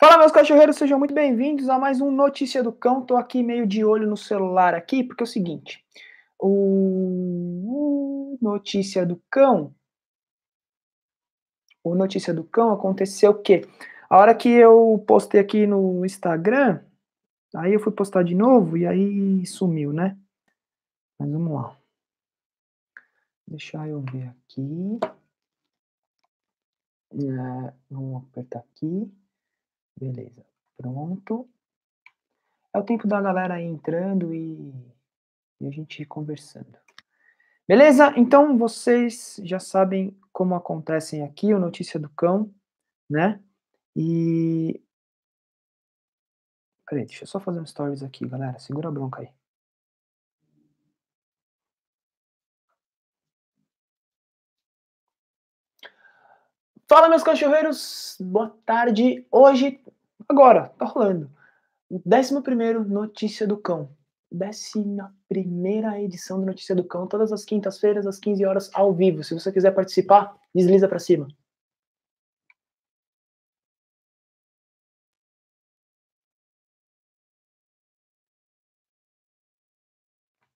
Fala, meus cachorreiros, sejam muito bem-vindos a mais um Notícia do Cão. Tô aqui meio de olho no celular aqui, porque é o seguinte, o Notícia do Cão, o Notícia do Cão aconteceu o quê? A hora que eu postei aqui no Instagram, aí eu fui postar de novo e aí sumiu, né? Mas vamos lá. Deixa eu ver aqui. É, vamos apertar aqui. Beleza, pronto. É o tempo da galera aí entrando e, e a gente conversando. Beleza? Então vocês já sabem como acontecem aqui o Notícia do Cão, né? E. Peraí, deixa eu só fazer um stories aqui, galera. Segura a bronca aí. Fala, meus cachorreiros! Boa tarde. Hoje Agora, tá rolando. O 11 Notícia do Cão. 11 edição do Notícia do Cão, todas as quintas-feiras, às 15 horas, ao vivo. Se você quiser participar, desliza para cima.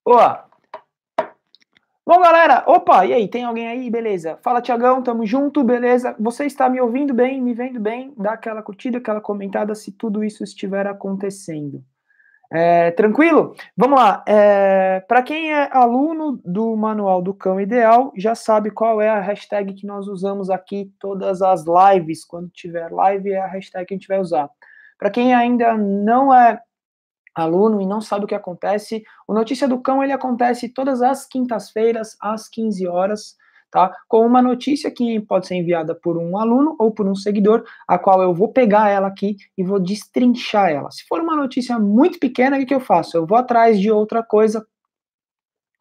Boa! Bom, galera, opa, e aí, tem alguém aí? Beleza. Fala, Tiagão, tamo junto, beleza? Você está me ouvindo bem, me vendo bem? Dá aquela curtida, aquela comentada se tudo isso estiver acontecendo. É, tranquilo? Vamos lá. É, Para quem é aluno do Manual do Cão Ideal, já sabe qual é a hashtag que nós usamos aqui todas as lives. Quando tiver live, é a hashtag que a gente vai usar. Para quem ainda não é aluno e não sabe o que acontece, o Notícia do Cão ele acontece todas as quintas-feiras às 15 horas, tá? Com uma notícia que pode ser enviada por um aluno ou por um seguidor, a qual eu vou pegar ela aqui e vou destrinchar ela. Se for uma notícia muito pequena, o que, que eu faço? Eu vou atrás de outra coisa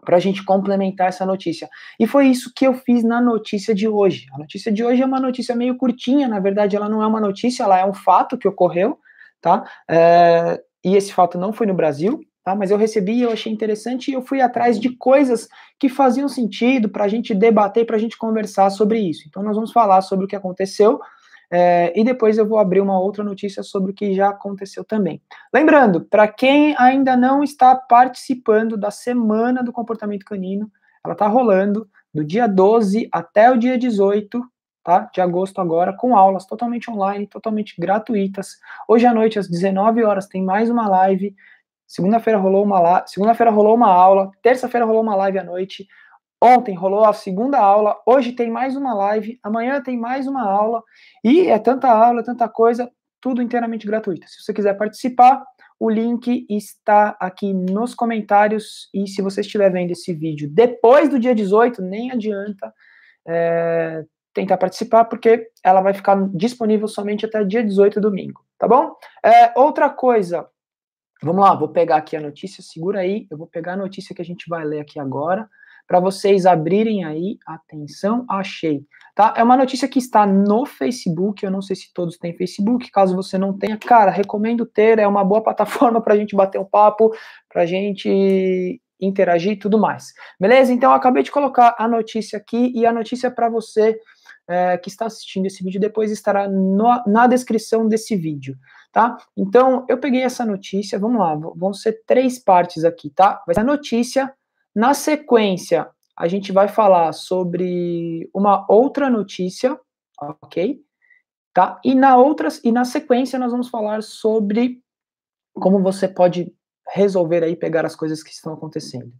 para a gente complementar essa notícia. E foi isso que eu fiz na notícia de hoje. A notícia de hoje é uma notícia meio curtinha, na verdade, ela não é uma notícia, ela é um fato que ocorreu, tá? É, e esse fato não foi no Brasil, tá? Mas eu recebi eu achei interessante e eu fui atrás de coisas que faziam sentido para a gente debater, para a gente conversar sobre isso. Então nós vamos falar sobre o que aconteceu é, e depois eu vou abrir uma outra notícia sobre o que já aconteceu também. Lembrando, para quem ainda não está participando da Semana do Comportamento Canino, ela está rolando do dia 12 até o dia 18, tá? De agosto agora, com aulas totalmente online, totalmente gratuitas. Hoje à noite, às 19 horas, tem mais uma live. Segunda-feira rolou uma segunda-feira rolou uma aula, terça-feira rolou uma live à noite. Ontem rolou a segunda aula, hoje tem mais uma live, amanhã tem mais uma aula, e é tanta aula, tanta coisa, tudo inteiramente gratuito. Se você quiser participar, o link está aqui nos comentários, e se você estiver vendo esse vídeo depois do dia 18, nem adianta, é, tentar participar, porque ela vai ficar disponível somente até dia 18, domingo, tá bom? É, outra coisa, vamos lá, vou pegar aqui a notícia, segura aí, eu vou pegar a notícia que a gente vai ler aqui agora, para vocês abrirem aí, atenção, achei, tá? É uma notícia que está no Facebook, eu não sei se todos têm Facebook, caso você não tenha, cara, recomendo ter, é uma boa plataforma para a gente bater um papo, para a gente interagir e tudo mais. Beleza? Então, eu acabei de colocar a notícia aqui e a notícia para você é, que está assistindo esse vídeo depois estará no, na descrição desse vídeo, tá? Então, eu peguei essa notícia, vamos lá, vão ser três partes aqui, tá? Vai ser a notícia, na sequência, a gente vai falar sobre uma outra notícia, ok? Tá? E na outra, e na sequência nós vamos falar sobre como você pode resolver aí pegar as coisas que estão acontecendo.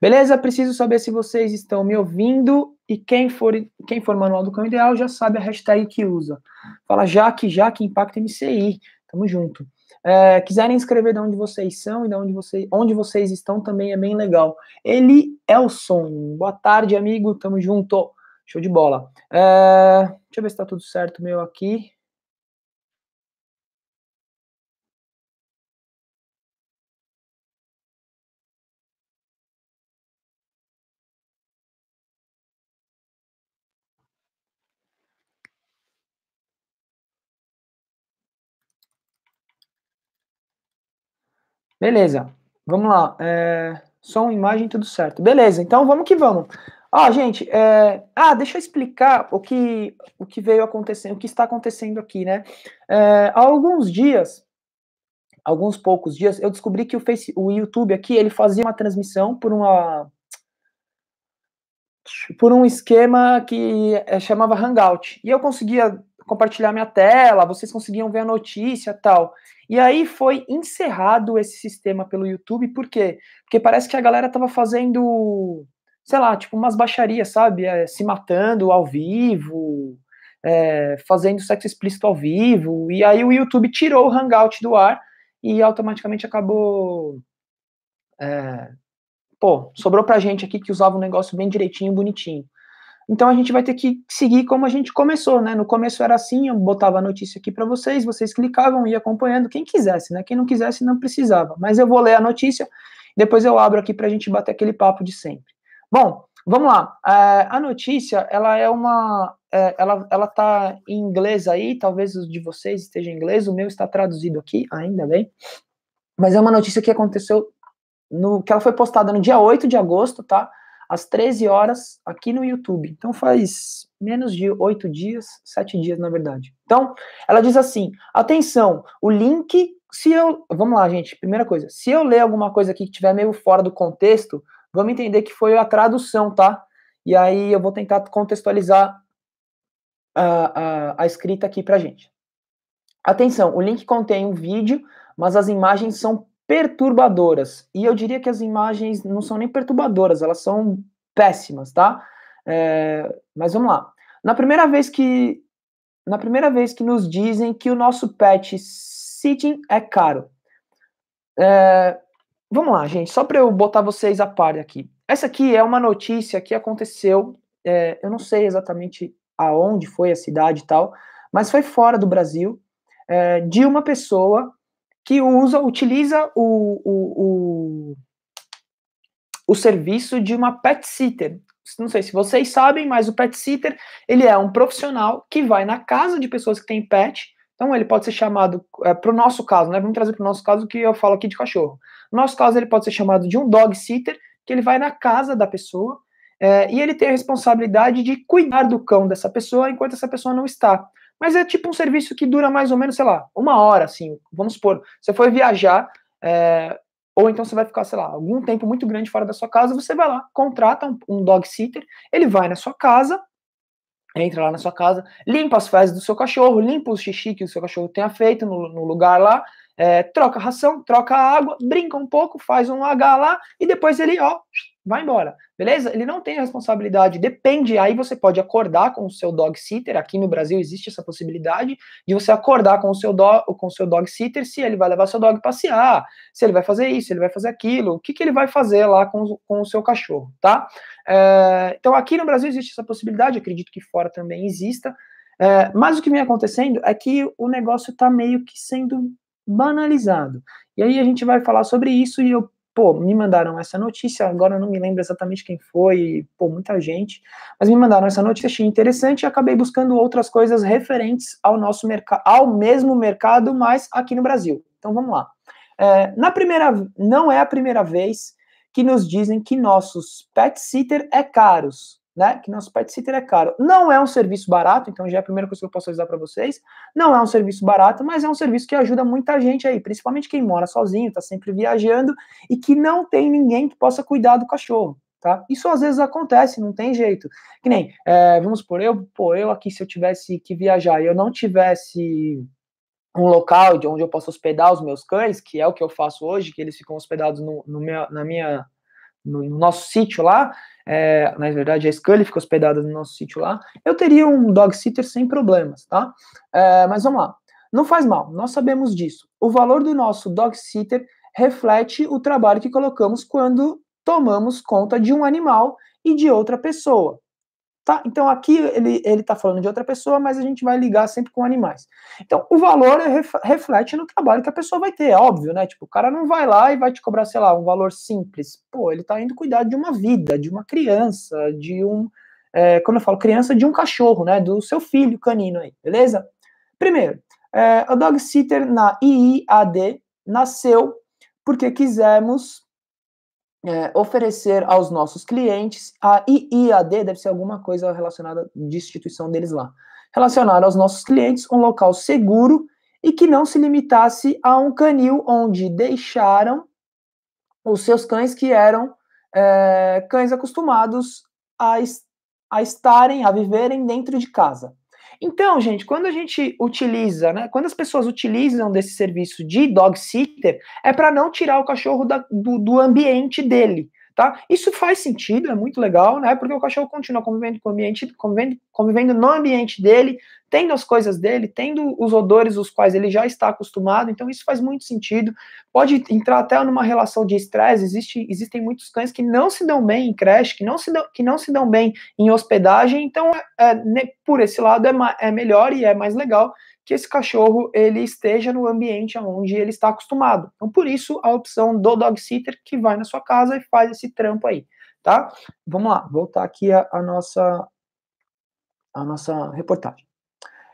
Beleza? Preciso saber se vocês estão me ouvindo e quem for, quem for Manual do Cão Ideal já sabe a hashtag que usa. Fala Jaque, Jaque Impacto MCI. Tamo junto. É, quiserem escrever de onde vocês são e de onde, você, onde vocês estão também é bem legal. Ele o som. Boa tarde, amigo. Tamo junto. Show de bola. É, deixa eu ver se tá tudo certo meu aqui. Beleza, vamos lá. É, som, imagem, tudo certo. Beleza, então vamos que vamos. Ah, gente, é... ah, deixa eu explicar o que, o que veio acontecendo, o que está acontecendo aqui, né? É, há alguns dias, alguns poucos dias, eu descobri que o, Face, o YouTube aqui, ele fazia uma transmissão por uma por um esquema que é, chamava Hangout. E eu conseguia compartilhar minha tela, vocês conseguiam ver a notícia tal. E aí foi encerrado esse sistema pelo YouTube, por quê? Porque parece que a galera tava fazendo, sei lá, tipo umas baixarias, sabe? É, se matando ao vivo, é, fazendo sexo explícito ao vivo, e aí o YouTube tirou o Hangout do ar e automaticamente acabou. É, pô, sobrou pra gente aqui que usava um negócio bem direitinho, bonitinho. Então a gente vai ter que seguir como a gente começou, né? No começo era assim, eu botava a notícia aqui para vocês, vocês clicavam e acompanhando quem quisesse, né? Quem não quisesse não precisava. Mas eu vou ler a notícia, depois eu abro aqui para a gente bater aquele papo de sempre. Bom, vamos lá. É, a notícia, ela é uma, é, ela, ela tá em inglês aí, talvez os de vocês esteja em inglês, o meu está traduzido aqui, ainda bem. Mas é uma notícia que aconteceu no que ela foi postada no dia 8 de agosto, tá? Às 13 horas aqui no YouTube. Então faz menos de oito dias, sete dias na verdade. Então, ela diz assim: atenção, o link, se eu. Vamos lá, gente, primeira coisa. Se eu ler alguma coisa aqui que estiver meio fora do contexto, vamos entender que foi a tradução, tá? E aí eu vou tentar contextualizar a, a, a escrita aqui pra gente. Atenção, o link contém um vídeo, mas as imagens são perturbadoras. E eu diria que as imagens não são nem perturbadoras, elas são péssimas, tá? É, mas vamos lá. Na primeira vez que na primeira vez que nos dizem que o nosso pet sitting é caro. É, vamos lá, gente, só para eu botar vocês a par aqui. Essa aqui é uma notícia que aconteceu, é, eu não sei exatamente aonde foi a cidade e tal, mas foi fora do Brasil, é, de uma pessoa que usa, utiliza o, o, o, o serviço de uma pet sitter. Não sei se vocês sabem, mas o pet sitter ele é um profissional que vai na casa de pessoas que têm pet. Então ele pode ser chamado, é, para o nosso caso, né? Vamos trazer para o nosso caso que eu falo aqui de cachorro. No nosso caso ele pode ser chamado de um dog sitter, que ele vai na casa da pessoa é, e ele tem a responsabilidade de cuidar do cão dessa pessoa enquanto essa pessoa não está. Mas é tipo um serviço que dura mais ou menos, sei lá, uma hora, assim. Vamos supor, você foi viajar, é, ou então você vai ficar, sei lá, algum tempo muito grande fora da sua casa, você vai lá, contrata um, um dog sitter, ele vai na sua casa, entra lá na sua casa, limpa as fezes do seu cachorro, limpa o xixi que o seu cachorro tenha feito no, no lugar lá, é, troca ração, troca água, brinca um pouco, faz um H lá, e depois ele, ó, vai embora, beleza? Ele não tem responsabilidade, depende, aí você pode acordar com o seu dog sitter, aqui no Brasil existe essa possibilidade de você acordar com o seu, do, com o seu dog sitter se ele vai levar seu dog passear, se ele vai fazer isso, ele vai fazer aquilo, o que, que ele vai fazer lá com, com o seu cachorro, tá? É, então aqui no Brasil existe essa possibilidade, acredito que fora também exista, é, mas o que vem acontecendo é que o negócio está meio que sendo banalizado. E aí a gente vai falar sobre isso e eu pô, me mandaram essa notícia, agora eu não me lembro exatamente quem foi, pô, muita gente, mas me mandaram essa notícia, achei interessante e acabei buscando outras coisas referentes ao nosso mercado, ao mesmo mercado, mas aqui no Brasil. Então vamos lá. É, na primeira, não é a primeira vez que nos dizem que nossos pet sitter é caros né? Que nosso pet é caro. Não é um serviço barato, então já é a primeira coisa que eu posso avisar para vocês. Não é um serviço barato, mas é um serviço que ajuda muita gente aí, principalmente quem mora sozinho, tá sempre viajando e que não tem ninguém que possa cuidar do cachorro. Tá? Isso às vezes acontece, não tem jeito. Que nem, é, vamos supor, eu, pô, eu aqui, se eu tivesse que viajar e eu não tivesse um local de onde eu possa hospedar os meus cães, que é o que eu faço hoje, que eles ficam hospedados no, no meu, na minha, no, no nosso sítio lá, é, na verdade a Scully fica hospedada no nosso sítio lá, eu teria um dog sitter sem problemas, tá? É, mas vamos lá. Não faz mal, nós sabemos disso. O valor do nosso dog sitter reflete o trabalho que colocamos quando tomamos conta de um animal e de outra pessoa. Tá? Então aqui ele está falando de outra pessoa, mas a gente vai ligar sempre com animais. Então o valor reflete no trabalho que a pessoa vai ter, é óbvio, né? Tipo, o cara não vai lá e vai te cobrar, sei lá, um valor simples. Pô, ele está indo cuidar de uma vida, de uma criança, de um. É, quando eu falo criança, de um cachorro, né? Do seu filho canino aí, beleza? Primeiro, é, dog sitter na IIAD nasceu porque quisemos é, oferecer aos nossos clientes, a IIAD deve ser alguma coisa relacionada de instituição deles lá, relacionar aos nossos clientes um local seguro e que não se limitasse a um canil onde deixaram os seus cães que eram é, cães acostumados a, a estarem, a viverem dentro de casa. Então, gente, quando a gente utiliza, né, quando as pessoas utilizam desse serviço de dog sitter, é para não tirar o cachorro da, do, do ambiente dele tá? Isso faz sentido, é muito legal, né? Porque o cachorro continua convivendo com o ambiente, convivendo, convivendo no ambiente dele, tendo as coisas dele, tendo os odores os quais ele já está acostumado, então isso faz muito sentido. Pode entrar até numa relação de estresse, existe, existem muitos cães que não se dão bem em creche, que não se dão, que não se dão bem em hospedagem, então é, é, por esse lado é, é melhor e é mais legal que esse cachorro ele esteja no ambiente onde ele está acostumado. Então, por isso, a opção do dog sitter que vai na sua casa e faz esse trampo aí, tá? Vamos lá, voltar aqui a, a nossa a nossa reportagem.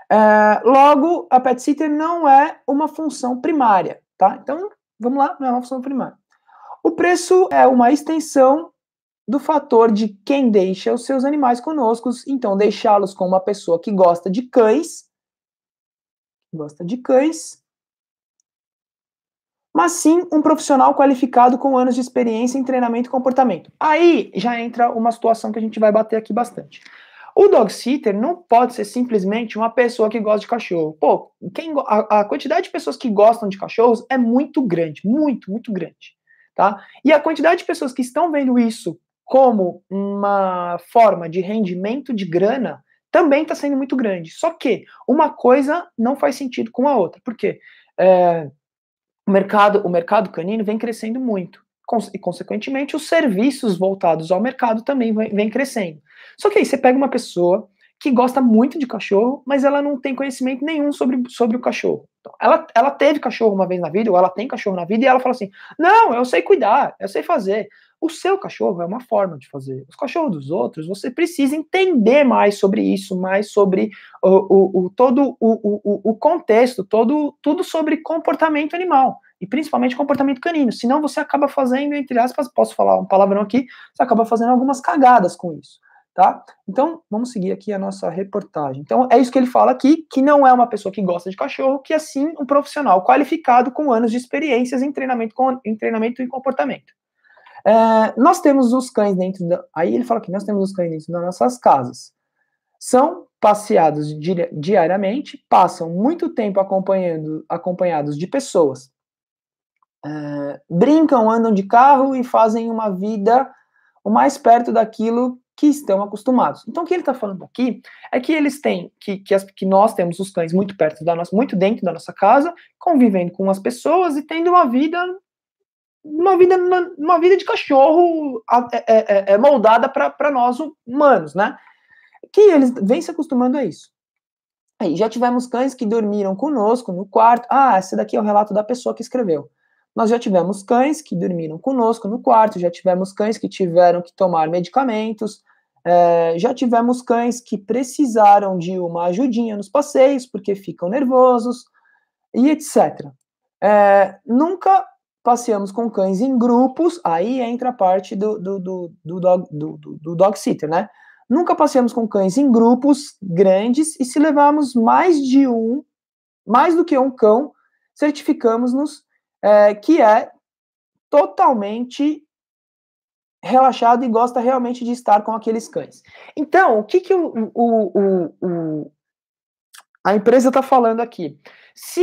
É, logo, a pet sitter não é uma função primária, tá? Então, vamos lá, não é uma função primária. O preço é uma extensão do fator de quem deixa os seus animais conosco, então deixá-los com uma pessoa que gosta de cães gosta de cães, mas sim um profissional qualificado com anos de experiência em treinamento e comportamento. Aí já entra uma situação que a gente vai bater aqui bastante. O dog sitter não pode ser simplesmente uma pessoa que gosta de cachorro. Pô, quem, a, a quantidade de pessoas que gostam de cachorros é muito grande, muito, muito grande, tá? E a quantidade de pessoas que estão vendo isso como uma forma de rendimento de grana também está sendo muito grande. Só que uma coisa não faz sentido com a outra. Por quê? É, o, mercado, o mercado canino vem crescendo muito. E, consequentemente, os serviços voltados ao mercado também vem, vem crescendo. Só que aí você pega uma pessoa que gosta muito de cachorro, mas ela não tem conhecimento nenhum sobre, sobre o cachorro. Então, ela, ela teve cachorro uma vez na vida, ou ela tem cachorro na vida, e ela fala assim: não, eu sei cuidar, eu sei fazer. O seu cachorro é uma forma de fazer. Os cachorros dos outros, você precisa entender mais sobre isso, mais sobre o, o, o todo o, o, contexto, todo, tudo sobre comportamento animal. E principalmente comportamento canino. Senão você acaba fazendo, entre aspas, posso falar um palavrão aqui, você acaba fazendo algumas cagadas com isso. Tá? Então, vamos seguir aqui a nossa reportagem. Então, é isso que ele fala aqui, que não é uma pessoa que gosta de cachorro, que é sim um profissional qualificado com anos de experiências em treinamento, com, em treinamento e comportamento. É, nós temos os cães dentro da. Aí ele fala que nós temos os cães dentro das nossas casas. São passeados di diariamente, passam muito tempo acompanhando, acompanhados de pessoas. É, brincam, andam de carro e fazem uma vida o mais perto daquilo que estão acostumados. Então, o que ele está falando aqui é que eles têm, que, que, as, que, nós temos os cães muito perto da nossa, muito dentro da nossa casa, convivendo com as pessoas e tendo uma vida uma vida, uma vida de cachorro é, é, é, é moldada para nós humanos, né? Que eles vêm se acostumando a isso. Aí, já tivemos cães que dormiram conosco no quarto. Ah, esse daqui é o relato da pessoa que escreveu. Nós já tivemos cães que dormiram conosco no quarto, já tivemos cães que tiveram que tomar medicamentos, é, já tivemos cães que precisaram de uma ajudinha nos passeios porque ficam nervosos e etc. É, nunca passeamos com cães em grupos, aí entra a parte do, do, do, do, dog, do, do dog sitter, né? Nunca passeamos com cães em grupos grandes e se levarmos mais de um, mais do que um cão, certificamos-nos é, que é totalmente relaxado e gosta realmente de estar com aqueles cães. Então, o que, que o, o, o, o a empresa está falando aqui? Se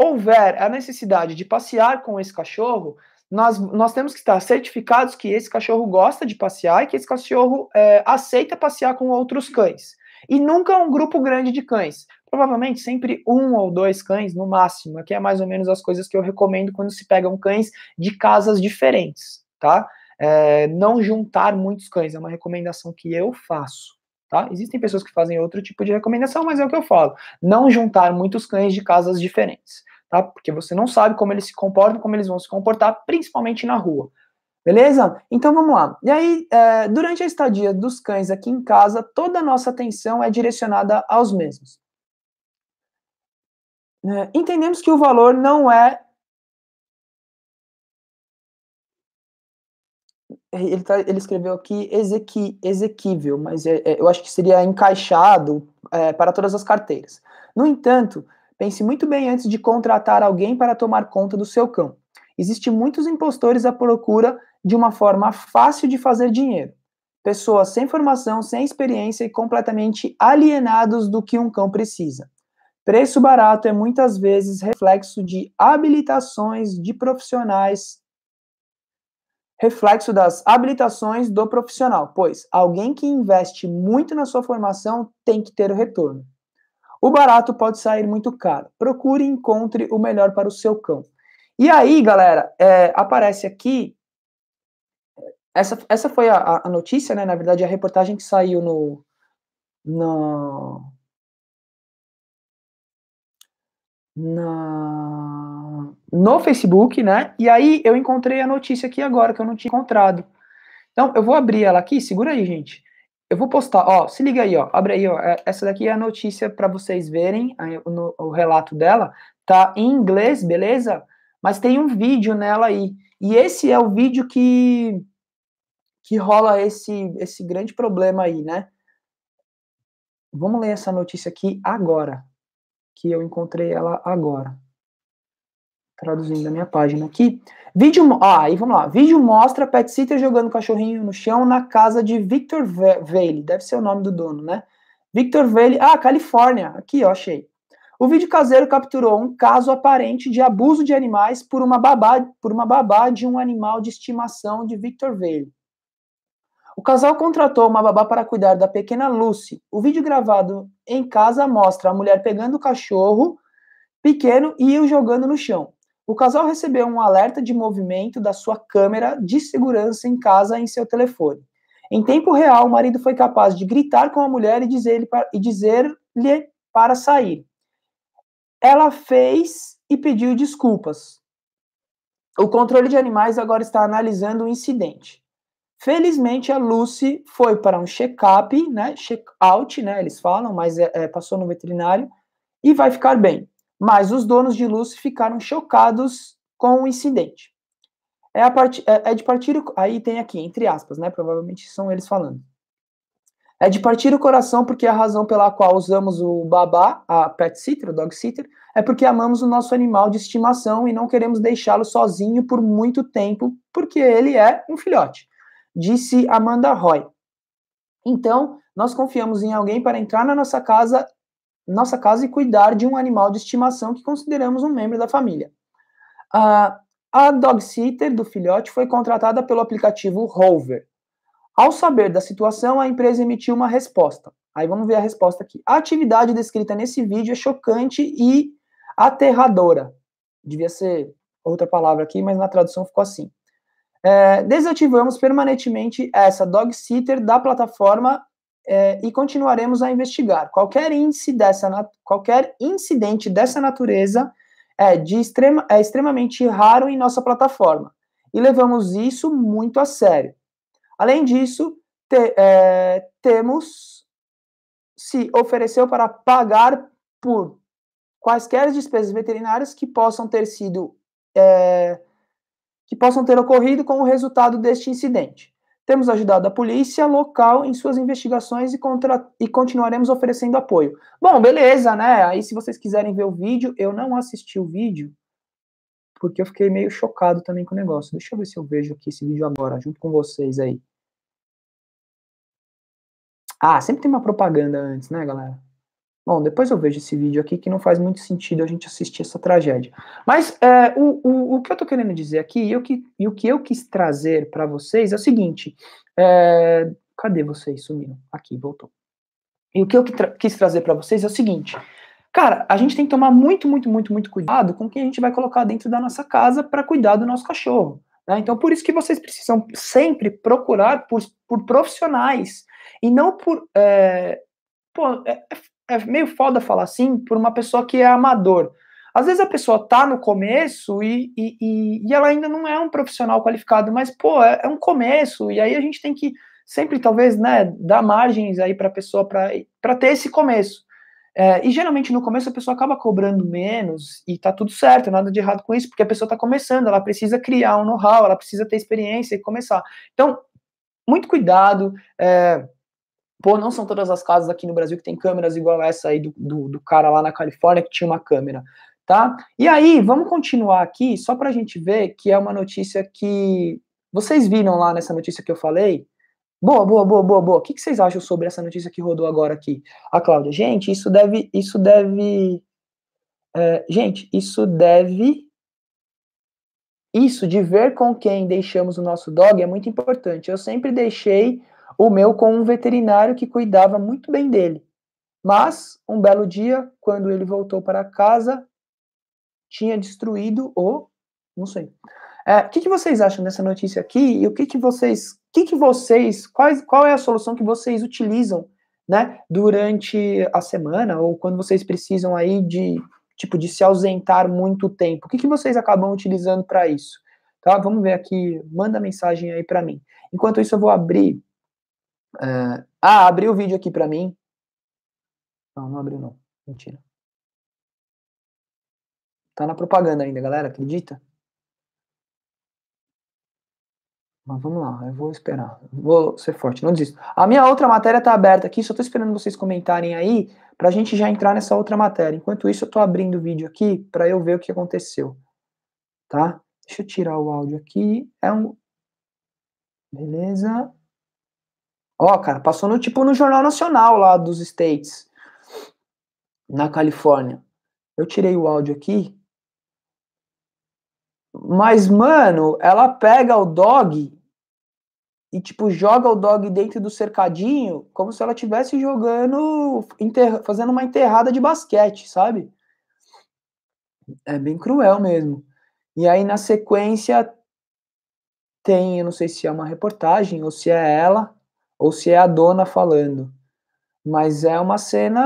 houver a necessidade de passear com esse cachorro, nós, nós temos que estar certificados que esse cachorro gosta de passear e que esse cachorro é, aceita passear com outros cães. E nunca um grupo grande de cães. Provavelmente sempre um ou dois cães no máximo, que é mais ou menos as coisas que eu recomendo quando se pegam cães de casas diferentes, tá? É, não juntar muitos cães, é uma recomendação que eu faço. Tá? Existem pessoas que fazem outro tipo de recomendação, mas é o que eu falo. Não juntar muitos cães de casas diferentes tá? Porque você não sabe como eles se comportam, como eles vão se comportar, principalmente na rua. Beleza? Então vamos lá. E aí, é, durante a estadia dos cães aqui em casa, toda a nossa atenção é direcionada aos mesmos. É, entendemos que o valor não é ele, tá, ele escreveu aqui exequível, mas é, é, eu acho que seria encaixado é, para todas as carteiras. No entanto, pense muito bem antes de contratar alguém para tomar conta do seu cão. Existem muitos impostores à procura de uma forma fácil de fazer dinheiro. Pessoas sem formação, sem experiência e completamente alienados do que um cão precisa. Preço barato é muitas vezes reflexo de habilitações de profissionais, reflexo das habilitações do profissional, pois alguém que investe muito na sua formação tem que ter o retorno. O barato pode sair muito caro. Procure e encontre o melhor para o seu cão. E aí, galera, é, aparece aqui. Essa, essa foi a, a, notícia, né? Na verdade, a reportagem que saiu no, no, na, no Facebook, né? E aí eu encontrei a notícia aqui agora, que eu não tinha encontrado. Então, eu vou abrir ela aqui, segura aí, gente. Eu vou postar, ó, se liga aí, ó, abre aí, ó. É, essa daqui é a notícia para vocês verem, no, o relato dela. Tá em inglês, beleza? Mas tem um vídeo nela aí. E esse é o vídeo que que rola esse esse grande problema aí, né? Vamos ler essa notícia aqui agora que eu encontrei ela agora. Traduzindo a minha página aqui. Vídeo, ah, aí vamos lá. Vídeo mostra pet sitter jogando cachorrinho no chão na casa de Victor Vale. Deve ser o nome do dono, né? Victor Vale, ah, Califórnia. Aqui, ó, achei. O vídeo caseiro capturou um caso aparente de abuso de animais por uma babá, por uma babá de um animal de estimação de Victor Vale. O casal contratou uma babá para cuidar da pequena Lucy. O vídeo gravado em casa mostra a mulher pegando o cachorro pequeno e o jogando no chão. O casal recebeu um alerta de movimento da sua câmera de segurança em casa em seu telefone. Em tempo real, o marido foi capaz de gritar com a mulher e dizer-lhe dizer para sair. Ela fez e pediu desculpas. O controle de animais agora está analisando o incidente. Felizmente, a Lucy foi para um check-up, né? Check-out, né? Eles falam, mas é, é, passou no veterinário e vai ficar bem. Mas os donos de Lucy ficaram chocados com o incidente. É, a part... é, é de partir. Aí tem aqui, entre aspas, né? Provavelmente são eles falando. É de partir o coração porque a razão pela qual usamos o babá, a pet sitter, o dog sitter, é porque amamos o nosso animal de estimação e não queremos deixá-lo sozinho por muito tempo, porque ele é um filhote disse Amanda Roy. Então, nós confiamos em alguém para entrar na nossa casa, nossa casa e cuidar de um animal de estimação que consideramos um membro da família. A dog sitter do filhote foi contratada pelo aplicativo Rover. Ao saber da situação, a empresa emitiu uma resposta. Aí vamos ver a resposta aqui. A atividade descrita nesse vídeo é chocante e aterradora. Devia ser outra palavra aqui, mas na tradução ficou assim. É, desativamos permanentemente essa dog sitter da plataforma é, e continuaremos a investigar. Qualquer, índice dessa, qualquer incidente dessa natureza é, de extrema, é extremamente raro em nossa plataforma e levamos isso muito a sério. Além disso, te, é, temos se ofereceu para pagar por quaisquer despesas veterinárias que possam ter sido é, que possam ter ocorrido como resultado deste incidente. Temos ajudado a polícia local em suas investigações e, contra... e continuaremos oferecendo apoio. Bom, beleza, né? Aí, se vocês quiserem ver o vídeo, eu não assisti o vídeo, porque eu fiquei meio chocado também com o negócio. Deixa eu ver se eu vejo aqui esse vídeo agora, junto com vocês aí. Ah, sempre tem uma propaganda antes, né, galera? Bom, depois eu vejo esse vídeo aqui que não faz muito sentido a gente assistir essa tragédia. Mas é, o, o, o que eu tô querendo dizer aqui e o que, e o que eu quis trazer para vocês é o seguinte: é, cadê vocês? Sumiram. Aqui, voltou. E o que eu quis trazer para vocês é o seguinte. Cara, a gente tem que tomar muito, muito, muito, muito cuidado com quem a gente vai colocar dentro da nossa casa para cuidar do nosso cachorro. Né? Então, por isso que vocês precisam sempre procurar por, por profissionais e não por. É, pô, é, é meio foda falar assim por uma pessoa que é amador. Às vezes a pessoa tá no começo e, e, e ela ainda não é um profissional qualificado, mas, pô, é, é um começo, e aí a gente tem que sempre, talvez, né, dar margens aí para a pessoa para ter esse começo. É, e geralmente no começo a pessoa acaba cobrando menos e tá tudo certo, nada de errado com isso, porque a pessoa tá começando, ela precisa criar um know-how, ela precisa ter experiência e começar. Então, muito cuidado. É, pô, não são todas as casas aqui no Brasil que tem câmeras igual essa aí do, do, do cara lá na Califórnia que tinha uma câmera, tá? E aí, vamos continuar aqui, só pra gente ver que é uma notícia que vocês viram lá nessa notícia que eu falei, Boa, boa, boa, boa, boa. O que, que vocês acham sobre essa notícia que rodou agora aqui? A Cláudia, gente, isso deve, isso deve, é, gente, isso deve, isso de ver com quem deixamos o nosso dog é muito importante. Eu sempre deixei o meu com um veterinário que cuidava muito bem dele. Mas, um belo dia, quando ele voltou para casa, tinha destruído o, não sei, é, o que, que, vocês acham dessa notícia aqui e o que, que vocês, que, que vocês, quais, qual é a solução que vocês utilizam, né, durante a semana ou quando vocês precisam aí de, tipo, de se ausentar muito tempo? O que, que vocês acabam utilizando para isso? Tá? Vamos ver aqui, manda mensagem aí para mim. Enquanto isso, eu vou abrir. Uh, ah, abriu o vídeo aqui para mim. Não, não abriu não. Mentira. Tá na propaganda ainda, galera, acredita? Mas vamos lá, eu vou esperar. Vou ser forte, não desisto. A minha outra matéria está aberta aqui, só estou esperando vocês comentarem aí, para a gente já entrar nessa outra matéria. Enquanto isso, eu estou abrindo o vídeo aqui para eu ver o que aconteceu. Tá? Deixa eu tirar o áudio aqui. É um. Beleza. Ó, cara, passou no tipo no Jornal Nacional lá dos States, na Califórnia. Eu tirei o áudio aqui. Mas, mano, ela pega o dog e, tipo, joga o dog dentro do cercadinho como se ela estivesse jogando, fazendo uma enterrada de basquete, sabe? É bem cruel mesmo. E aí, na sequência, tem, eu não sei se é uma reportagem, ou se é ela, ou se é a dona falando. Mas é uma cena,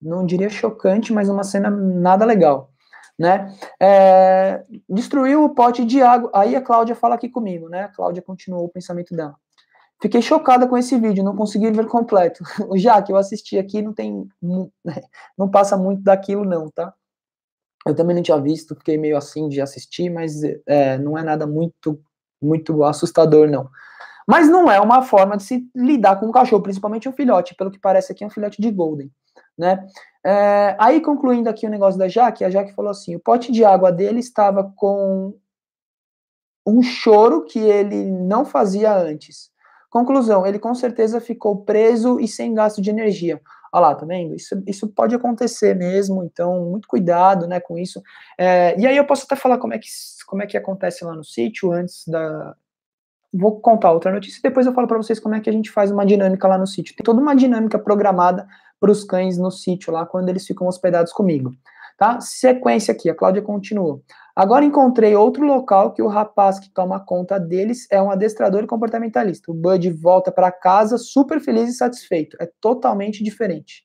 não diria chocante, mas uma cena nada legal né? É, destruiu o pote de água. Aí a Cláudia fala aqui comigo, né? A Cláudia continuou o pensamento dela. Fiquei chocada com esse vídeo, não consegui ver completo. Já que eu assisti aqui, não tem, não passa muito daquilo não, tá? Eu também não tinha visto, fiquei meio assim de assistir, mas é, não é nada muito, muito assustador não. Mas não é uma forma de se lidar com um cachorro, principalmente um filhote, pelo que parece aqui é um filhote de golden, né? É, aí, concluindo aqui o negócio da Jaque, a Jaque falou assim: o pote de água dele estava com um choro que ele não fazia antes. Conclusão: ele com certeza ficou preso e sem gasto de energia. Olha lá, tá vendo? Isso, isso pode acontecer mesmo, então muito cuidado né, com isso. É, e aí eu posso até falar como é que, como é que acontece lá no sítio antes da. Vou contar outra notícia e depois eu falo para vocês como é que a gente faz uma dinâmica lá no sítio. Tem toda uma dinâmica programada para os cães no sítio lá quando eles ficam hospedados comigo. Tá? Sequência aqui, a Cláudia continua. Agora encontrei outro local que o rapaz que toma conta deles é um adestrador comportamentalista. O Bud volta para casa super feliz e satisfeito. É totalmente diferente.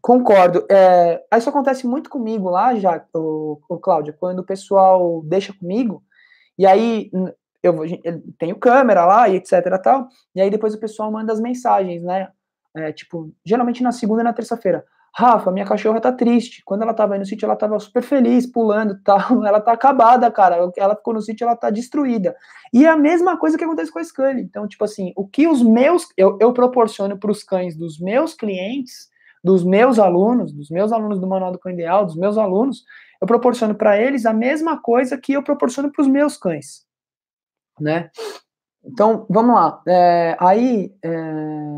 Concordo. É, isso acontece muito comigo lá, já, o, o Cláudia, quando o pessoal deixa comigo, e aí eu, eu tenho câmera lá e etc tal, e aí depois o pessoal manda as mensagens, né? é, tipo, geralmente na segunda e na terça-feira. Rafa, minha cachorra tá triste. Quando ela tava aí no sítio, ela tava super feliz, pulando tal. Ela tá acabada, cara. Ela ficou no sítio, ela tá destruída. E é a mesma coisa que acontece com a Scully. Então, tipo assim, o que os meus. Eu, eu proporciono para os cães dos meus clientes, dos meus alunos, dos meus alunos do Manual do Cão Ideal, dos meus alunos, eu proporciono para eles a mesma coisa que eu proporciono para os meus cães. Né? Então, vamos lá. É, aí. É,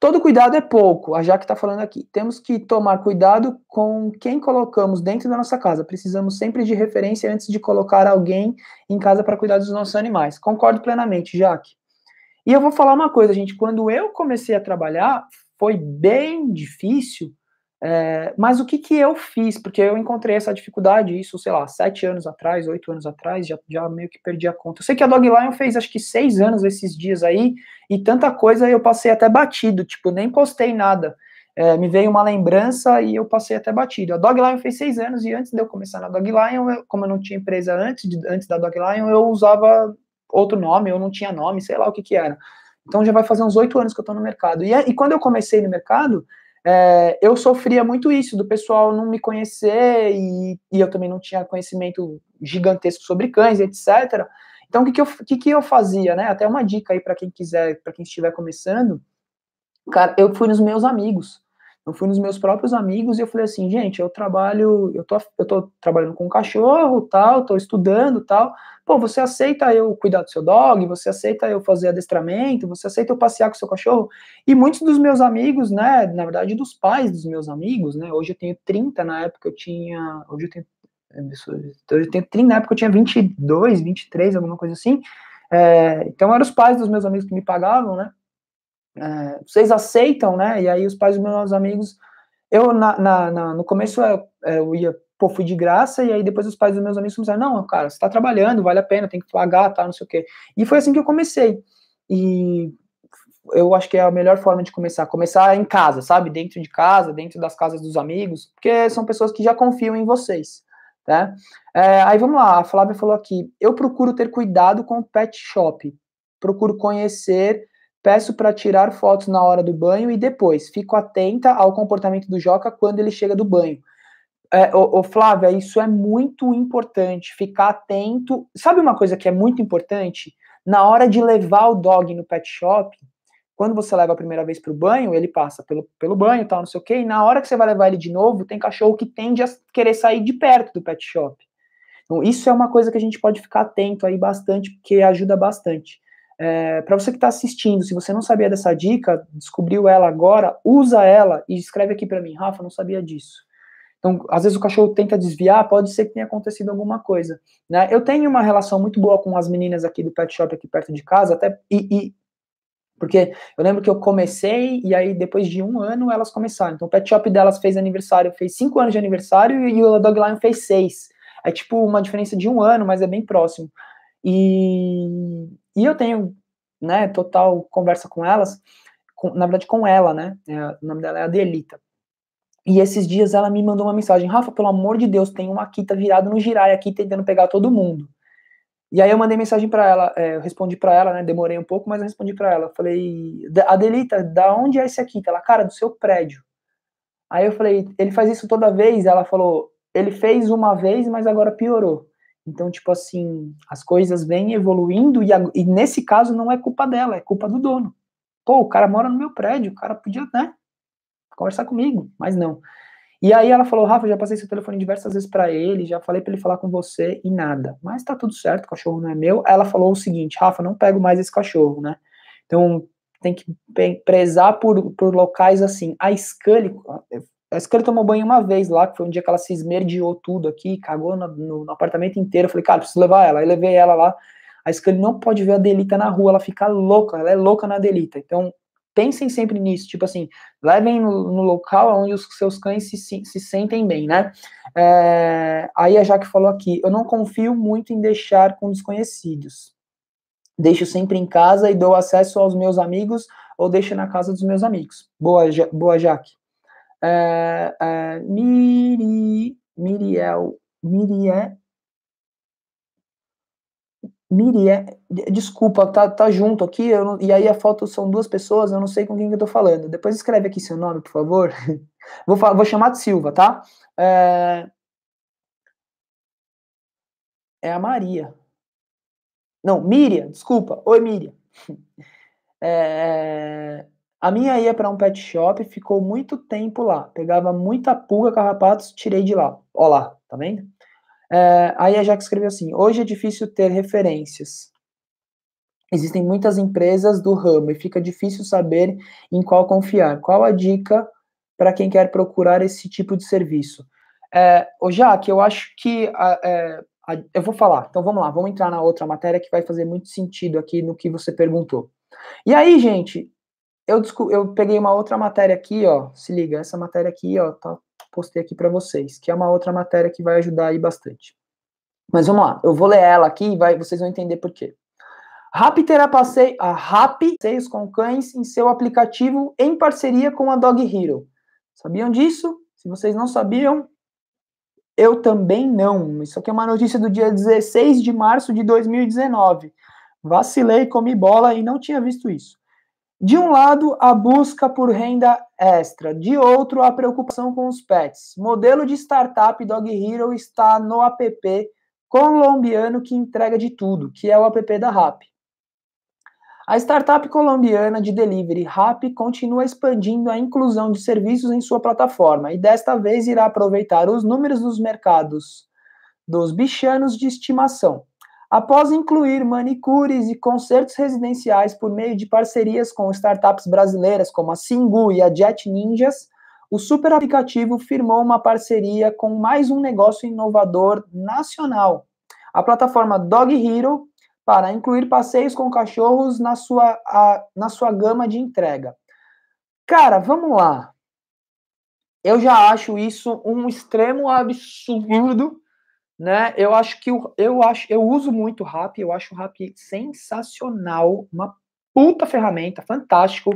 Todo cuidado é pouco, a Jaque está falando aqui. Temos que tomar cuidado com quem colocamos dentro da nossa casa. Precisamos sempre de referência antes de colocar alguém em casa para cuidar dos nossos animais. Concordo plenamente, Jaque. E eu vou falar uma coisa, gente. Quando eu comecei a trabalhar, foi bem difícil é, mas o que, que eu fiz? Porque eu encontrei essa dificuldade, isso, sei lá, sete anos atrás, oito anos atrás, já, já meio que perdi a conta. Eu sei que a Dog Lion fez acho que seis anos esses dias aí, e tanta coisa eu passei até batido, tipo, nem postei nada. É, me veio uma lembrança e eu passei até batido. A Dog Lion fez seis anos e antes de eu começar na Dog Lion, eu, como eu não tinha empresa antes, de, antes da Dog Lion, eu usava outro nome, eu não tinha nome, sei lá o que que era. Então já vai fazer uns oito anos que eu estou no mercado. E, e quando eu comecei no mercado, é, eu sofria muito isso, do pessoal não me conhecer e, e, eu também não tinha conhecimento gigantesco sobre cães, etc. Então, o que, que, eu, que, que eu fazia, né? Até uma dica aí para quem quiser, para quem estiver começando, cara, eu fui nos meus amigos. Eu fui nos meus próprios amigos e eu falei assim, gente, eu trabalho, eu tô, eu tô trabalhando com um cachorro, tal, tô estudando, tal. Pô, você aceita eu cuidar do seu dog? Você aceita eu fazer adestramento? Você aceita eu passear com o seu cachorro? E muitos dos meus amigos, né, na verdade, dos pais dos meus amigos, né, hoje eu tenho 30, na época eu tinha, hoje eu tenho, eu tenho 30, na época eu tinha 22, 23, alguma coisa assim. É, então eram os pais dos meus amigos que me pagavam, né, é, vocês aceitam, né? E aí os pais dos meus amigos, eu na, na, na no começo eu, eu, ia, pô, fui de graça, e aí depois os pais dos meus amigos começaram, não, cara, você tá trabalhando, vale a pena, tem que pagar, tá, não sei o quê. E foi assim que eu comecei. E eu acho que é a melhor forma de começar, começar em casa, sabe? Dentro de casa, dentro das casas dos amigos, porque são pessoas que já confiam em vocês, tá? É, aí vamos lá, a Flávia falou aqui, eu procuro ter cuidado com o pet shop, procuro conhecer Peço para tirar fotos na hora do banho e depois. Fico atenta ao comportamento do Joca quando ele chega do banho. É, ô, ô, Flávia, isso é muito importante. Ficar atento. Sabe uma coisa que é muito importante? Na hora de levar o dog no pet shop, quando você leva a primeira vez para o banho, ele passa pelo, pelo banho tal, não sei o quê, e na hora que você vai levar ele de novo, tem cachorro que tende a querer sair de perto do pet shop. Então, isso é uma coisa que a gente pode ficar atento aí bastante, porque ajuda bastante. É, para você que está assistindo, se você não sabia dessa dica, descobriu ela agora, usa ela e escreve aqui para mim, Rafa, não sabia disso. Então, às vezes o cachorro tenta desviar, pode ser que tenha acontecido alguma coisa. Né? Eu tenho uma relação muito boa com as meninas aqui do pet shop aqui perto de casa, até e, e porque eu lembro que eu comecei e aí depois de um ano elas começaram. Então o pet shop delas fez aniversário, fez cinco anos de aniversário e o Dog Lion fez seis. É tipo uma diferença de um ano, mas é bem próximo. E, e eu tenho, né, total conversa com elas, com, na verdade com ela, né, é, o nome dela é Adelita. E esses dias ela me mandou uma mensagem, Rafa, pelo amor de Deus, tem uma Akita virado no girai aqui tentando pegar todo mundo. E aí eu mandei mensagem para ela, é, eu respondi para ela, né, demorei um pouco, mas eu respondi para ela. Falei, Adelita, da onde é esse Akita? Ela, cara, do seu prédio. Aí eu falei, ele faz isso toda vez? Ela falou, ele fez uma vez, mas agora piorou. Então, tipo assim, as coisas vêm evoluindo e, a, e, nesse caso não é culpa dela, é culpa do dono. Pô, o cara mora no meu prédio, o cara podia, né, conversar comigo, mas não. E aí ela falou, Rafa, já passei seu telefone diversas vezes para ele, já falei para ele falar com você e nada. Mas tá tudo certo, o cachorro não é meu. Ela falou o seguinte, Rafa, não pego mais esse cachorro, né? Então tem que prezar por, por locais assim. A Scully, a Scully tomou banho uma vez lá, que foi um dia que ela se esmerdeou tudo aqui, cagou no, no, no apartamento inteiro. Eu falei, cara, preciso levar ela. Aí levei ela lá. A Scully não pode ver a Delita na rua, ela fica louca, ela é louca na Delita. Então, pensem sempre nisso, tipo assim, levem no, no local onde os seus cães se, se, se sentem bem, né? É, aí a Jaque falou aqui, eu não confio muito em deixar com desconhecidos. Deixo sempre em casa e dou acesso aos meus amigos ou deixo na casa dos meus amigos. Boa, boa Jaque é, é, Miri, Miriel, Mirie, Mirie, desculpa, tá, tá junto aqui, não, e aí a foto são duas pessoas, eu não sei com quem que eu tô falando. Depois escreve aqui seu nome, por favor. vou, vou chamar de Silva, tá? É, é a Maria. Não, Miriam, desculpa. Oi, Miriam. É, a minha ia para um pet shop, ficou muito tempo lá. Pegava muita pulga, carrapatos, tirei de lá. Ó lá, tá vendo? É, aí a Jack escreveu assim: hoje é difícil ter referências. Existem muitas empresas do ramo e fica difícil saber em qual confiar. Qual a dica para quem quer procurar esse tipo de serviço? É, ô Jaque, eu acho que a, é, a, eu vou falar. Então vamos lá, vamos entrar na outra matéria que vai fazer muito sentido aqui no que você perguntou. E aí, gente, eu, eu peguei uma outra matéria aqui, ó. Se liga, essa matéria aqui, ó, tá, postei aqui para vocês, que é uma outra matéria que vai ajudar aí bastante. Mas vamos lá, eu vou ler ela aqui e vai, vocês vão entender por quê. RAP terá a RAP passeios com cães em seu aplicativo em parceria com a Dog Hero. Sabiam disso? Se vocês não sabiam, eu também não. Isso aqui é uma notícia do dia 16 de março de 2019. Vacilei, comi bola e não tinha visto isso. De um lado, a busca por renda extra, de outro, a preocupação com os pets. Modelo de startup Dog Hero está no app colombiano que entrega de tudo, que é o app da RAP. A startup colombiana de delivery RAP continua expandindo a inclusão de serviços em sua plataforma e desta vez irá aproveitar os números dos mercados dos bichanos de estimação. Após incluir manicures e concertos residenciais por meio de parcerias com startups brasileiras como a Singu e a Jet Ninjas, o super aplicativo firmou uma parceria com mais um negócio inovador nacional, a plataforma Dog Hero, para incluir passeios com cachorros na sua, a, na sua gama de entrega. Cara, vamos lá. Eu já acho isso um extremo absurdo né? Eu acho que eu, eu acho, eu uso muito o Rap, eu acho o Rap sensacional, uma puta ferramenta, fantástico,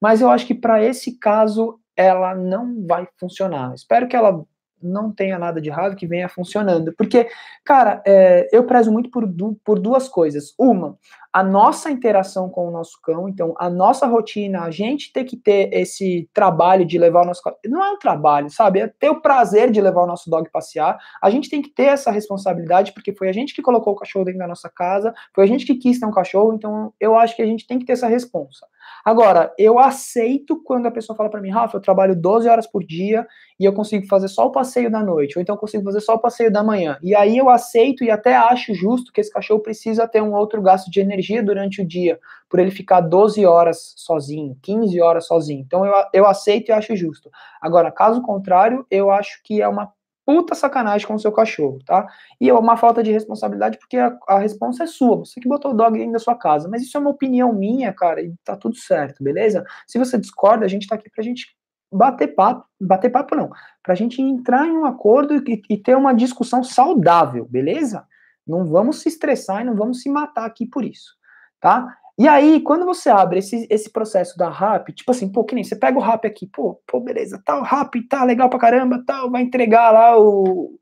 mas eu acho que para esse caso ela não vai funcionar. Espero que ela não tenha nada de errado, que venha funcionando. Porque, cara, é, eu prezo muito por, du por duas coisas. Uma, a nossa interação com o nosso cão, então, a nossa rotina, a gente ter que ter esse trabalho de levar o nosso. Não é um trabalho, sabe? É ter o prazer de levar o nosso dog passear. A gente tem que ter essa responsabilidade, porque foi a gente que colocou o cachorro dentro da nossa casa, foi a gente que quis ter um cachorro, então eu acho que a gente tem que ter essa responsa. Agora, eu aceito quando a pessoa fala para mim, Rafa, eu trabalho 12 horas por dia e eu consigo fazer só o passeio da noite, ou então eu consigo fazer só o passeio da manhã. E aí eu aceito e até acho justo que esse cachorro precisa ter um outro gasto de energia durante o dia, por ele ficar 12 horas sozinho, 15 horas sozinho. Então eu, eu aceito e acho justo. Agora, caso contrário, eu acho que é uma puta sacanagem com o seu cachorro, tá? E é uma falta de responsabilidade porque a, a resposta é sua, você que botou o dog dentro da sua casa. Mas isso é uma opinião minha, cara, e tá tudo certo, beleza? Se você discorda, a gente tá aqui pra gente bater papo, bater papo não, pra gente entrar em um acordo e, e ter uma discussão saudável, beleza? Não vamos se estressar e não vamos se matar aqui por isso, tá? E aí, quando você abre esse, esse processo da RAP, tipo assim, pô, que nem você pega o RAP aqui, pô, pô, beleza, tal, RAP, tá legal pra caramba, tal, vai entregar lá o.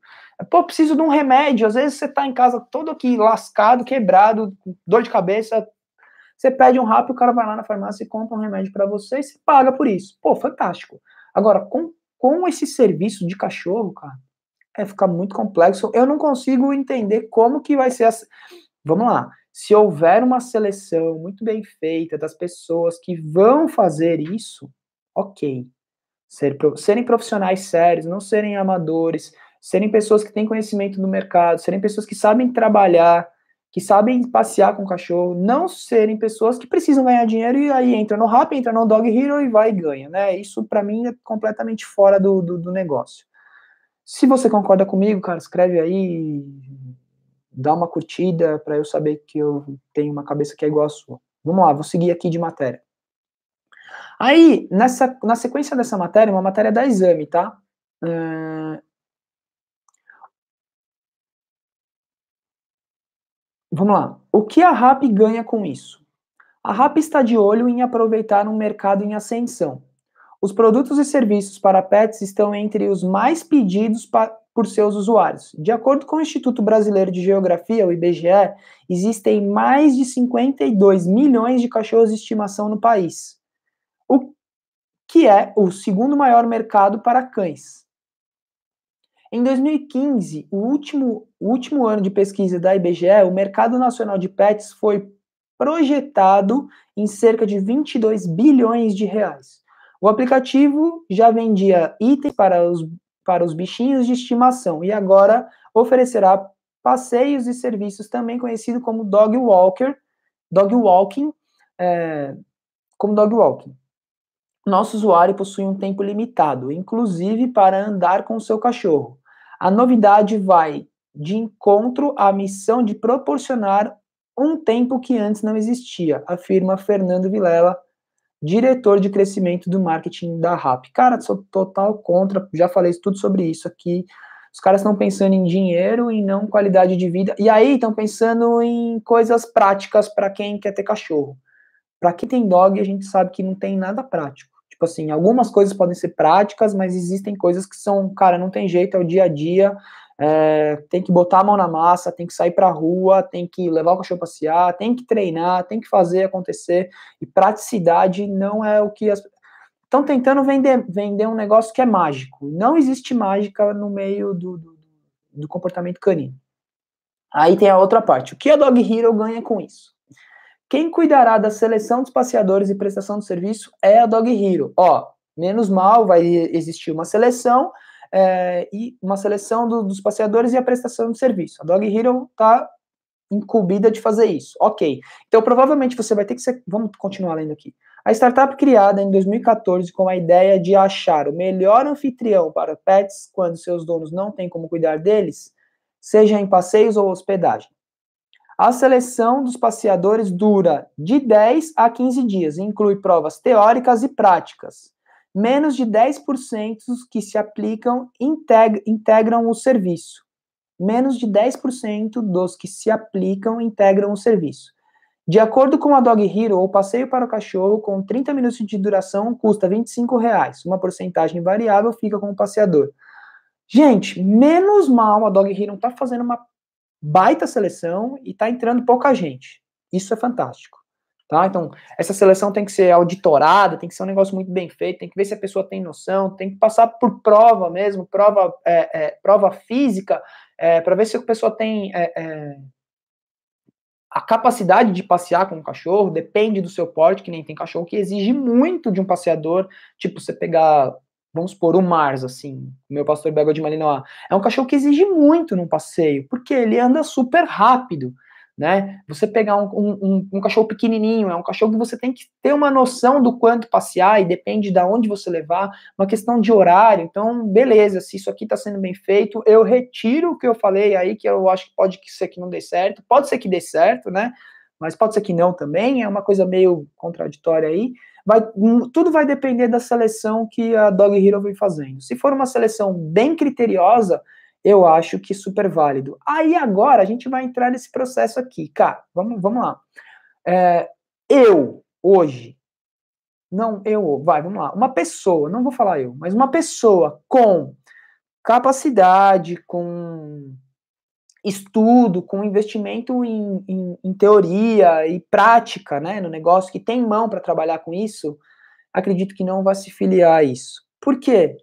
Pô, preciso de um remédio. Às vezes você tá em casa todo aqui lascado, quebrado, dor de cabeça. Você pede um RAP, o cara vai lá na farmácia e compra um remédio para você e você paga por isso. Pô, fantástico. Agora, com, com esse serviço de cachorro, cara, é ficar muito complexo. Eu não consigo entender como que vai ser. As... Vamos lá se houver uma seleção muito bem feita das pessoas que vão fazer isso, ok. Ser, serem profissionais sérios, não serem amadores, serem pessoas que têm conhecimento do mercado, serem pessoas que sabem trabalhar, que sabem passear com o cachorro, não serem pessoas que precisam ganhar dinheiro e aí entra no Rap, entra no Dog Hero e vai e ganha, né? Isso para mim é completamente fora do, do, do negócio. Se você concorda comigo, cara, escreve aí, dá uma curtida para eu saber que eu tenho uma cabeça que é igual a sua. Vamos lá, vou seguir aqui de matéria. Aí, nessa, na sequência dessa matéria, uma matéria da exame, tá? Vamos lá. O que a RAP ganha com isso? A RAP está de olho em aproveitar um mercado em ascensão. Os produtos e serviços para pets estão entre os mais pedidos por seus usuários. De acordo com o Instituto Brasileiro de Geografia, o IBGE, existem mais de 52 milhões de cachorros de estimação no país, o que é o segundo maior mercado para cães. Em 2015, o último, o último ano de pesquisa da IBGE, o mercado nacional de pets foi projetado em cerca de 22 bilhões de reais. O aplicativo já vendia itens para os para os bichinhos de estimação e agora oferecerá passeios e serviços também conhecido como dog walker, dog walking, é, como dog walking. Nosso usuário possui um tempo limitado, inclusive para andar com o seu cachorro. A novidade vai de encontro à missão de proporcionar um tempo que antes não existia, afirma Fernando Vilela, diretor de crescimento do marketing da RAP. Cara, sou total contra, já falei tudo sobre isso aqui. Os caras estão pensando em dinheiro e não qualidade de vida. E aí estão pensando em coisas práticas para quem quer ter cachorro. Para quem tem dog, a gente sabe que não tem nada prático. Tipo assim, algumas coisas podem ser práticas, mas existem coisas que são, cara, não tem jeito, é o dia a dia. É, tem que botar a mão na massa, tem que sair para a rua, tem que levar o cachorro passear, tem que treinar, tem que fazer acontecer. E praticidade não é o que as estão tentando vender, vender um negócio que é mágico. Não existe mágica no meio do, do, do comportamento canino. Aí tem a outra parte. O que a Dog Hero ganha com isso? Quem cuidará da seleção dos passeadores e prestação de serviço é a Dog Hero. Ó, menos mal, vai existir uma seleção é, e uma seleção do, dos passeadores e a prestação de serviço. A Dog Hero está incumbida de fazer isso. Ok. Então, provavelmente você vai ter que ser. Vamos continuar lendo aqui. A startup criada em 2014 com a ideia de achar o melhor anfitrião para pets quando seus donos não têm como cuidar deles, seja em passeios ou hospedagem. A seleção dos passeadores dura de 10 a 15 dias e inclui provas teóricas e práticas menos de 10% que se aplicam integram o serviço. Menos de 10% dos que se aplicam integram o serviço. De acordo com a Dog Hero, o passeio para o cachorro com 30 minutos de duração custa 25 reais. Uma porcentagem variável fica com o passeador. Gente, menos mal a Dog Hero está fazendo uma baita seleção e está entrando pouca gente. Isso é fantástico. Tá? Então, essa seleção tem que ser auditorada, tem que ser um negócio muito bem feito, tem que ver se a pessoa tem noção, tem que passar por prova mesmo, prova, é, é, prova física, é, para ver se a pessoa tem é, é, a capacidade de passear com o cachorro, depende do seu porte, que nem tem cachorro que exige muito de um passeador, tipo, você pegar, vamos supor, o Mars, assim, meu pastor belga de Malinois, é um cachorro que exige muito num passeio, porque ele anda super rápido, né? Você pegar um, um, um, cachorro pequenininho, é um cachorro que você tem que ter uma noção do quanto passear e depende de onde você levar, uma questão de horário. Então, beleza, se isso aqui está sendo bem feito, eu retiro o que eu falei aí, que eu acho que pode ser que não dê certo, pode ser que dê certo, né? Mas pode ser que não também, é uma coisa meio contraditória aí. Vai, tudo vai depender da seleção que a Dog Hero vem fazendo. Se for uma seleção bem criteriosa, eu acho que super válido. Aí agora a gente vai entrar nesse processo aqui, cara. Vamos, vamos lá. É, eu, hoje, não eu, vai, vamos lá. Uma pessoa, não vou falar eu, mas uma pessoa com capacidade, com estudo, com investimento em, em, em teoria e prática, né, no negócio, que tem mão para trabalhar com isso, acredito que não vai se filiar a isso. Por quê?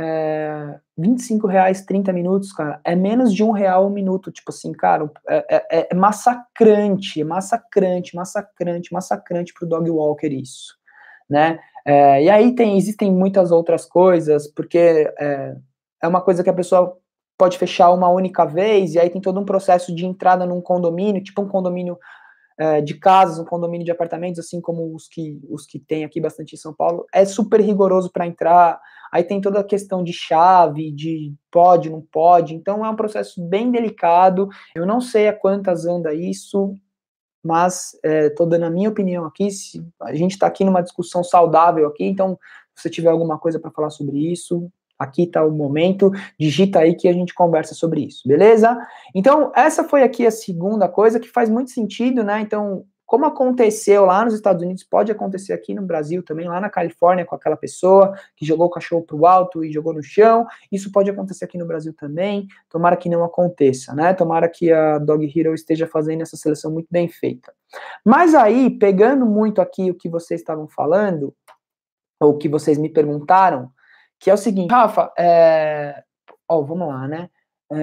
É, 25 reais 30 minutos, cara, é menos de um real um minuto, tipo assim, cara, é, é, é massacrante, massacrante, massacrante, massacrante pro dog walker isso, né, é, e aí tem, existem muitas outras coisas, porque é, é uma coisa que a pessoa pode fechar uma única vez, e aí tem todo um processo de entrada num condomínio, tipo um condomínio é, de casas, um condomínio de apartamentos, assim como os que, os que tem aqui bastante em São Paulo, é super rigoroso para entrar. Aí tem toda a questão de chave, de pode, não pode. Então é um processo bem delicado. Eu não sei a quantas anda isso, mas estou é, dando a minha opinião aqui. Se, a gente está aqui numa discussão saudável aqui, então se você tiver alguma coisa para falar sobre isso, Aqui está o momento, digita aí que a gente conversa sobre isso, beleza? Então, essa foi aqui a segunda coisa que faz muito sentido, né? Então, como aconteceu lá nos Estados Unidos, pode acontecer aqui no Brasil também, lá na Califórnia, com aquela pessoa que jogou o cachorro para o alto e jogou no chão. Isso pode acontecer aqui no Brasil também. Tomara que não aconteça, né? Tomara que a Dog Hero esteja fazendo essa seleção muito bem feita. Mas aí, pegando muito aqui o que vocês estavam falando, ou que vocês me perguntaram, que é o seguinte, Rafa, é... oh, vamos lá, né? É...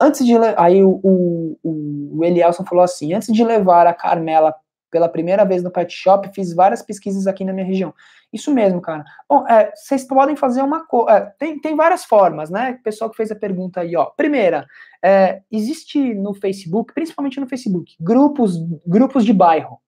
Antes de aí o, o, o Elielson falou assim, antes de levar a Carmela pela primeira vez no pet shop, fiz várias pesquisas aqui na minha região. Isso mesmo, cara. Bom, é, vocês podem fazer uma coisa. É, tem, tem várias formas, né? O pessoal que fez a pergunta aí, ó. Primeira, é, existe no Facebook, principalmente no Facebook, grupos, grupos de bairro.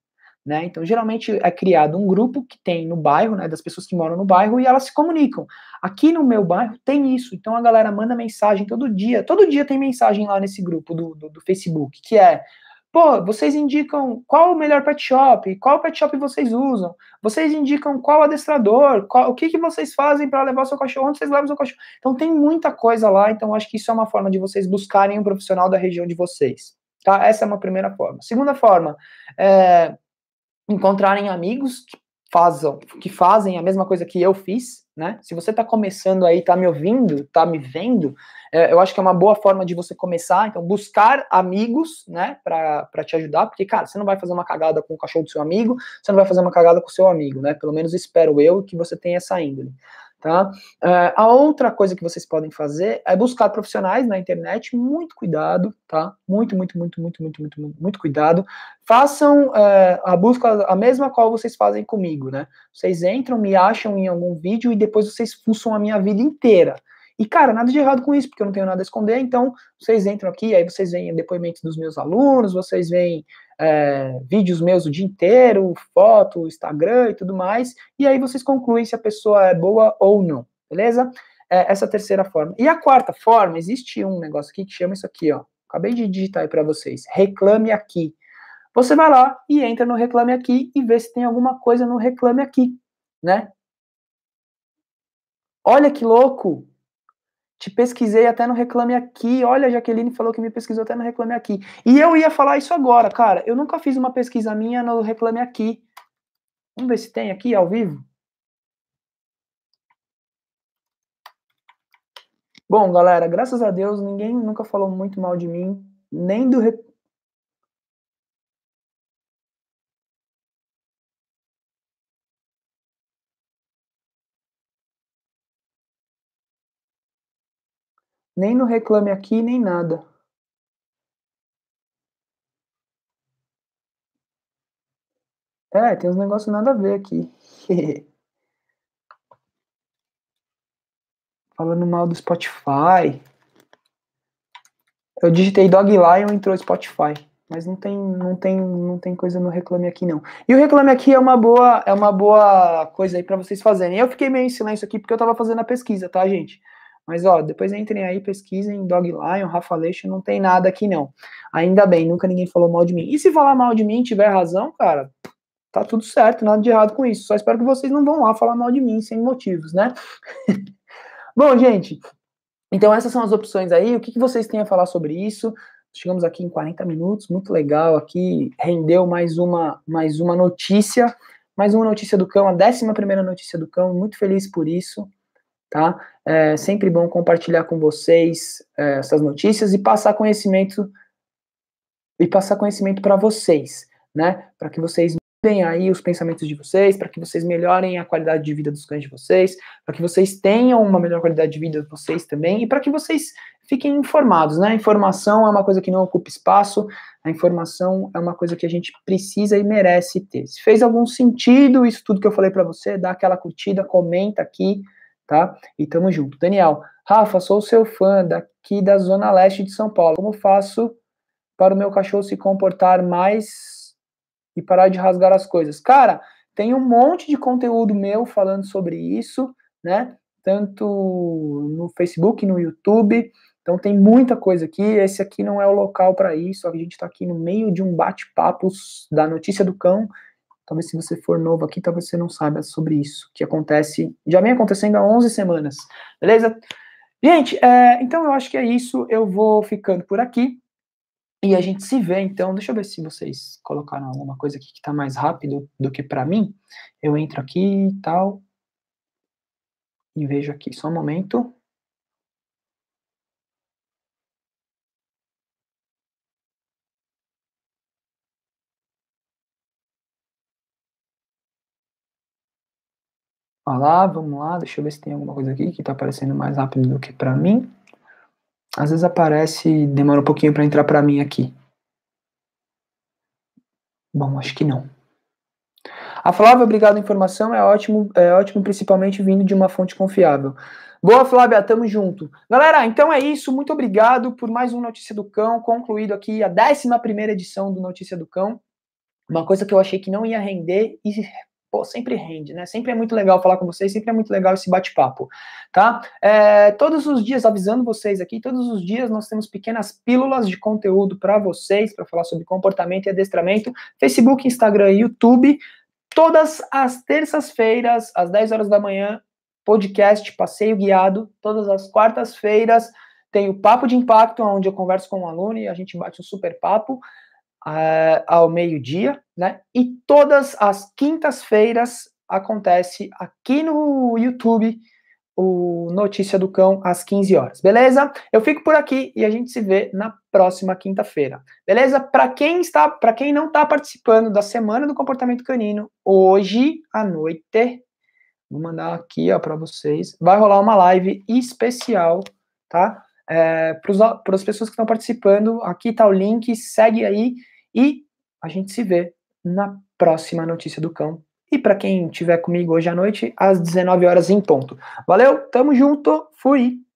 Né? Então, geralmente é criado um grupo que tem no bairro, né, das pessoas que moram no bairro, e elas se comunicam. Aqui no meu bairro tem isso, então a galera manda mensagem todo dia, todo dia tem mensagem lá nesse grupo do, do, do Facebook, que é, pô, vocês indicam qual o melhor pet shop, qual pet shop vocês usam, vocês indicam qual adestrador, qual, o que, que vocês fazem para levar o seu cachorro, onde vocês levam o seu cachorro. Então tem muita coisa lá, então acho que isso é uma forma de vocês buscarem um profissional da região de vocês. Tá? Essa é uma primeira forma. Segunda forma, é, encontrarem amigos que, fazem, que fazem a mesma coisa que eu fiz, né? Se você está começando aí, está me ouvindo, está me vendo, é, eu acho que é uma boa forma de você começar. Então, buscar amigos, né, para te ajudar, porque, cara, você não vai fazer uma cagada com o cachorro do seu amigo, você não vai fazer uma cagada com o seu amigo, né? Pelo menos espero eu que você tenha essa índole. Tá? Uh, a outra coisa que vocês podem fazer é buscar profissionais na internet, muito cuidado, tá? Muito, muito, muito, muito, muito, muito, muito, muito cuidado. Façam uh, a busca a mesma qual vocês fazem comigo, né? Vocês entram, me acham em algum vídeo e depois vocês fuçam a minha vida inteira. E, cara, nada de errado com isso, porque eu não tenho nada a esconder, então vocês entram aqui, aí vocês veem depoimentos dos meus alunos, vocês veem é, vídeos meus o dia inteiro, foto, Instagram e tudo mais, e aí vocês concluem se a pessoa é boa ou não, beleza? É, essa terceira forma. E a quarta forma, existe um negócio aqui que chama isso aqui, ó. Acabei de digitar aí para vocês. Reclame aqui. Você vai lá e entra no Reclame Aqui e vê se tem alguma coisa no Reclame Aqui, né? Olha que louco! Te pesquisei até no Reclame Aqui. Olha, a Jaqueline falou que me pesquisou até no Reclame Aqui. E eu ia falar isso agora, cara. Eu nunca fiz uma pesquisa minha no Reclame Aqui. Vamos ver se tem aqui ao vivo. Bom, galera, graças a Deus, ninguém nunca falou muito mal de mim, nem do, Nem no Reclame Aqui, nem nada. É, tem uns negócios nada a ver aqui. Falando mal do Spotify. Eu digitei Dog Lion e entrou Spotify. Mas não tem, não tem, não tem coisa no Reclame Aqui, não. E o Reclame Aqui é uma boa, é uma boa coisa aí para vocês fazerem. Eu fiquei meio em silêncio aqui porque eu tava fazendo a pesquisa, tá, gente? Mas, ó, depois entrem aí, pesquisem Dog Lion, Rafa Leixo, não tem nada aqui, não. Ainda bem, nunca ninguém falou mal de mim. E se falar mal de mim tiver razão, cara, tá tudo certo, nada de errado com isso. Só espero que vocês não vão lá falar mal de mim sem motivos, né? Bom, gente, então essas são as opções aí. O que, que vocês têm a falar sobre isso? Chegamos aqui em 40 minutos, muito legal aqui, rendeu mais uma, mais uma notícia, mais uma notícia do cão, a décima primeira notícia do cão, muito feliz por isso tá? É sempre bom compartilhar com vocês é, essas notícias e passar conhecimento e passar conhecimento para vocês, né? Para que vocês mudem aí os pensamentos de vocês, para que vocês melhorem a qualidade de vida dos cães de vocês, para que vocês tenham uma melhor qualidade de vida de vocês também e para que vocês fiquem informados, né? Informação é uma coisa que não ocupa espaço, a informação é uma coisa que a gente precisa e merece ter. Se fez algum sentido isso tudo que eu falei para você, dá aquela curtida, comenta aqui, tá? E tamo junto. Daniel, Rafa, sou seu fã daqui da Zona Leste de São Paulo. Como faço para o meu cachorro se comportar mais e parar de rasgar as coisas? Cara, tem um monte de conteúdo meu falando sobre isso, né? Tanto no Facebook, no YouTube. Então tem muita coisa aqui. Esse aqui não é o local para isso. A gente está aqui no meio de um bate-papo da notícia do cão Talvez se você for novo aqui, talvez você não saiba sobre isso, que acontece, já vem acontecendo há 11 semanas, beleza? Gente, é, então eu acho que é isso, eu vou ficando por aqui, e a gente se vê, então, deixa eu ver se vocês colocaram alguma coisa aqui que tá mais rápido do que para mim, eu entro aqui e tal, e vejo aqui, só um momento, lá, vamos lá, deixa eu ver se tem alguma coisa aqui que tá aparecendo mais rápido do que para mim. Às vezes aparece, demora um pouquinho para entrar para mim aqui. Bom, acho que não. A Flávia, obrigado a informação, é ótimo, é ótimo principalmente vindo de uma fonte confiável. Boa, Flávia, tamo junto. Galera, então é isso, muito obrigado por mais um Notícia do Cão, concluído aqui a 11 primeira edição do Notícia do Cão. Uma coisa que eu achei que não ia render e pô, sempre rende, né? Sempre é muito legal falar com vocês, sempre é muito legal esse bate-papo, tá? É, todos os dias, avisando vocês aqui, todos os dias nós temos pequenas pílulas de conteúdo para vocês, para falar sobre comportamento e adestramento, Facebook, Instagram e YouTube, todas as terças-feiras, às 10 horas da manhã, podcast Passeio Guiado, todas as quartas-feiras tem o Papo de Impacto, onde eu converso com um aluno e a gente bate um super papo, uh, ao meio-dia, né? E todas as quintas-feiras acontece aqui no YouTube o Notícia do Cão às 15 horas, beleza? Eu fico por aqui e a gente se vê na próxima quinta-feira, beleza? Para quem está, para quem não está participando da Semana do Comportamento Canino, hoje à noite, vou mandar aqui, ó, para vocês, vai rolar uma live especial, tá? É, para as pessoas que estão participando, aqui tá o link, segue aí e a gente se vê na próxima notícia do cão. E para quem estiver comigo hoje à noite, às 19 horas em ponto. Valeu, tamo junto, fui!